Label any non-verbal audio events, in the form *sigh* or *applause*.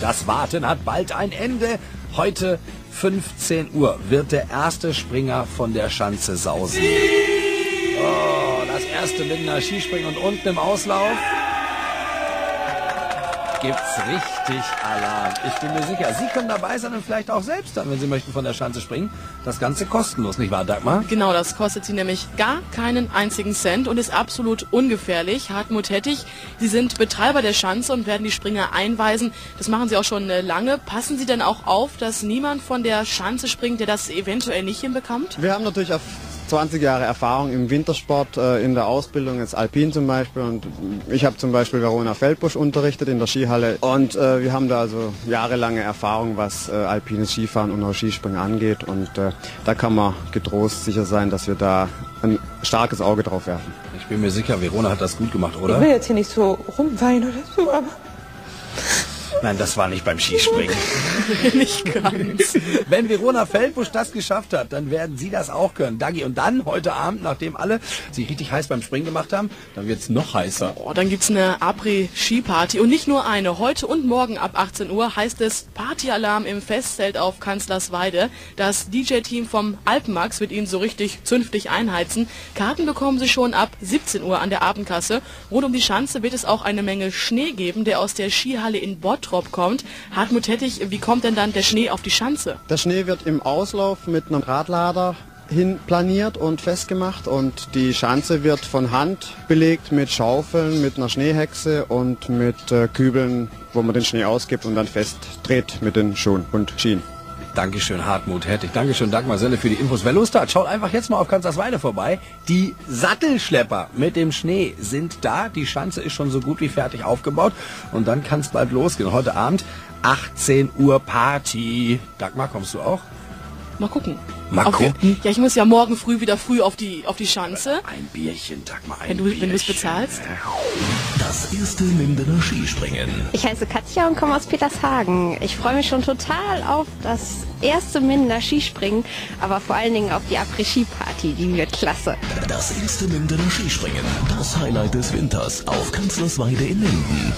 Das Warten hat bald ein Ende. Heute 15 Uhr wird der erste Springer von der Schanze sausen. Oh, das erste Lindner Skispringen und unten im Auslauf gibt's richtig Alarm. Ich bin mir sicher, Sie können dabei sein und vielleicht auch selbst dann, wenn Sie möchten, von der Schanze springen. Das Ganze kostenlos, nicht wahr, Dagmar? Genau, das kostet Sie nämlich gar keinen einzigen Cent und ist absolut ungefährlich. Hartmut Hettich, Sie sind Betreiber der Schanze und werden die Springer einweisen. Das machen Sie auch schon äh, lange. Passen Sie denn auch auf, dass niemand von der Schanze springt, der das eventuell nicht hinbekommt? Wir haben natürlich auf 20 Jahre Erfahrung im Wintersport, äh, in der Ausbildung, jetzt Alpin zum Beispiel. Und ich habe zum Beispiel Verona Feldbusch unterrichtet in der Skihalle. Und äh, wir haben da also jahrelange Erfahrung, was äh, alpines Skifahren und auch Skispringen angeht. Und äh, da kann man getrost sicher sein, dass wir da ein starkes Auge drauf werfen. Ich bin mir sicher, Verona hat das gut gemacht, Ich oder? will jetzt hier nicht so rumweinen oder so, aber Nein, das war nicht beim Skispringen. *laughs* nicht ganz. Wenn Verona Feldbusch das geschafft hat, dann werden Sie das auch können. Dagi, und dann heute Abend, nachdem alle sich richtig heiß beim Springen gemacht haben, dann wird's noch heißer. Oh, dann gibt's eine Après-Ski-Party und nicht nur eine. Heute und morgen ab 18 Uhr heißt es Partyalarm im Festzelt auf Kanzlersweide. Das DJ-Team vom Alpenmax wird Ihnen so richtig zünftig einheizen. Karten bekommen Sie schon ab 17 Uhr an der Abendkasse. Rund um die Schanze wird es auch eine Menge Schnee geben, der aus der Skihalle in Bottrop kommt. Hartmut Hettich, wie kommt denn dann der Schnee auf die Schanze? Der Schnee wird im Auslauf mit einem Radlader hin planiert und festgemacht und die Schanze wird von Hand belegt mit Schaufeln, mit einer Schneehexe und mit äh, Kübeln, wo man den Schnee ausgibt und dann festdreht mit den Schuhen und Skien. Dankeschön, Hartmut Hettich. Dankeschön, Dagmar Selle für die Infos. Wer Lust hat, schaut einfach jetzt mal auf Kanzlersweide vorbei. Die Sattelschlepper mit dem Schnee sind da. Die Schanze ist schon so gut wie fertig aufgebaut. Und dann kann es bald losgehen. Heute Abend 18 Uhr Party. Dagmar, kommst du auch? Mal gucken. Mal Auf- gucken? Ja, ich muss ja morgen früh wieder früh auf die, auf die Schanze. Ein Bierchen, Dagmar, ein Wenn du wenn du es Bierchen. bezahlst. Das erste Lindener Skispringen. Ich heiße Katja und komme aus Petershagen. Ich freue mich schon total auf das erste Mindener Skispringen, aber vor allen Dingen auf die Après-Ski-Party, die wird klasse. Das erste Lindener Skispringen. Das Highlight des Winters auf Kanzlersweide in Linden.